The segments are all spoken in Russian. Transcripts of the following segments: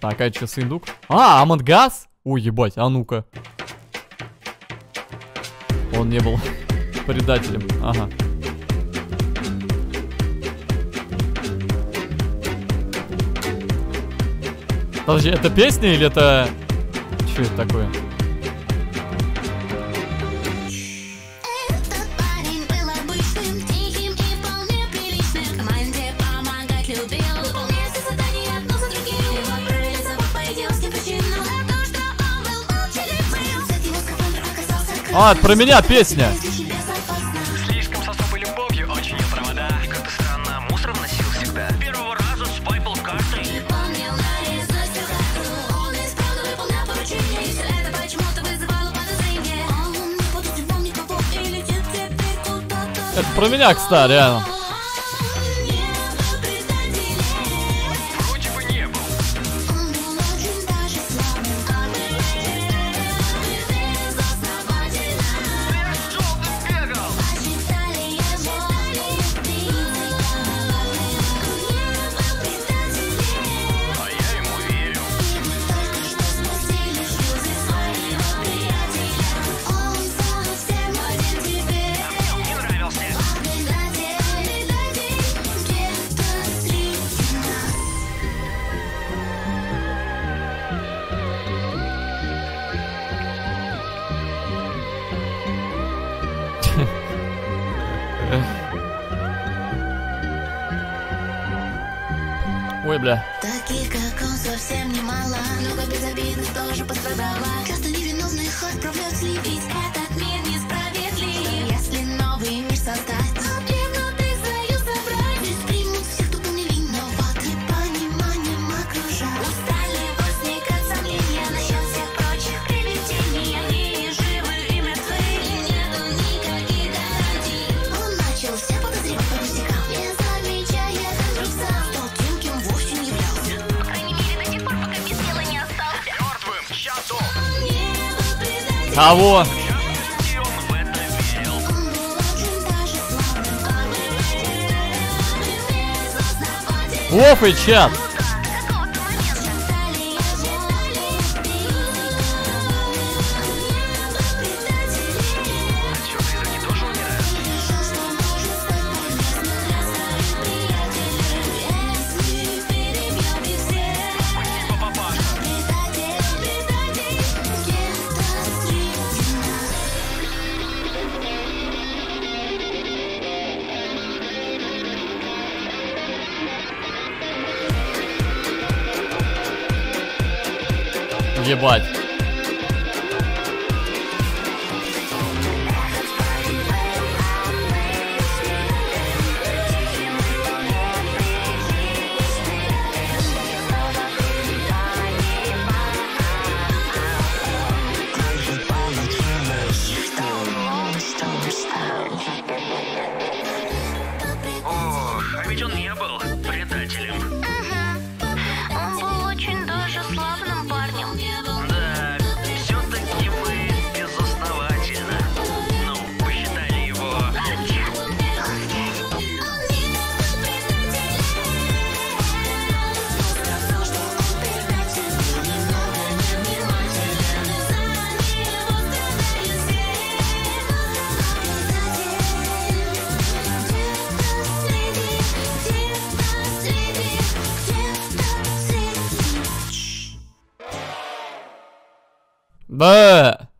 Так, а это что, сундук? А, Амангас? Ой, ебать, а ну-ка. Он не был предателем. Ага. Подожди, это песня или это... Что это такое? А, это про меня песня. Слишком со слабой любовью, очень я провода Как-то странно, мусор вносил всегда Первого раза свайпал картой Помнил наизусть всю карту. Он Ой, бля. Таких, как он, совсем немало. Много безобидных тоже пострадало Часто невиновных Оф и чат. Ебать. Да.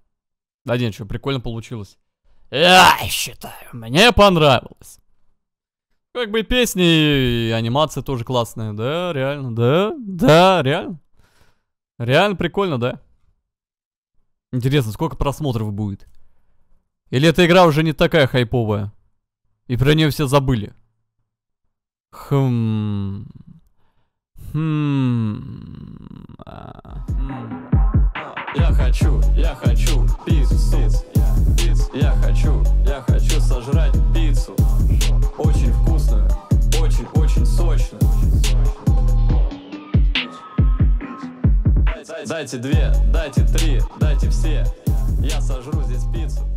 Да нет, что, прикольно получилось. Я считаю, мне понравилось. Как бы песни, и анимация тоже классная. Да, реально, да, да, реально. Реально прикольно, да. Интересно, сколько просмотров будет? Или эта игра уже не такая хайповая? И про нее все забыли? Хм... Хм... а, хм. Хочу, я хочу пиццу, я хочу, я хочу сожрать пиццу, очень вкусную, очень, очень сочную. Дайте две, дайте три, дайте все, я сожру здесь пиццу.